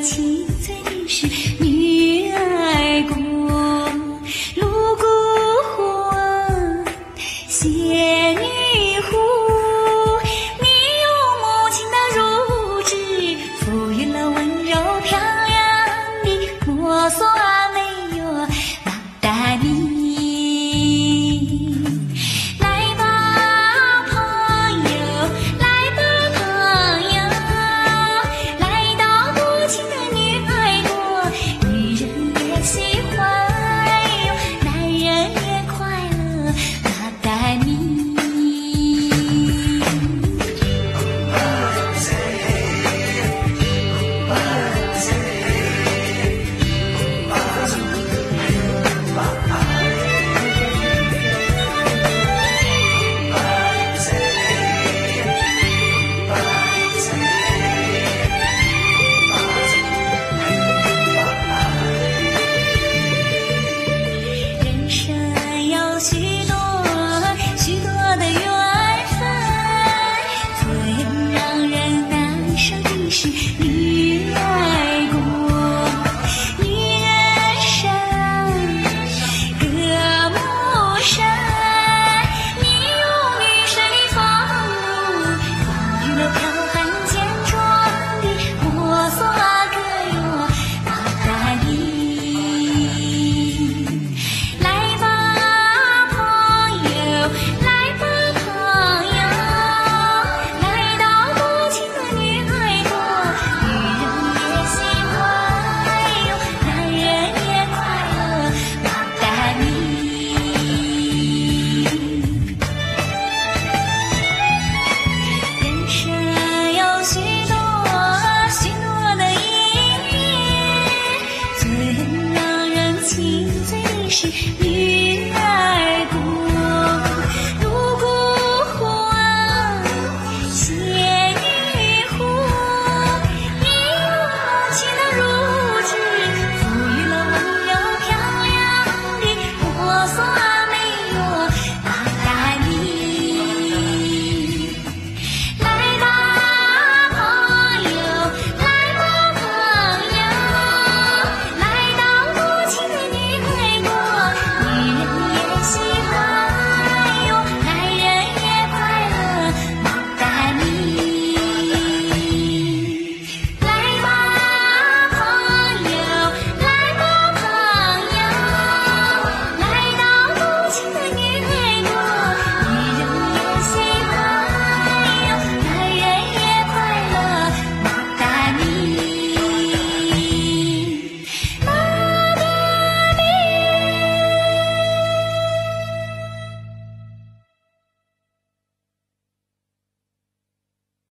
七彩的是女儿国，泸沽湖啊仙女湖，你用母亲的乳汁，抚育了温柔漂亮的婆娑。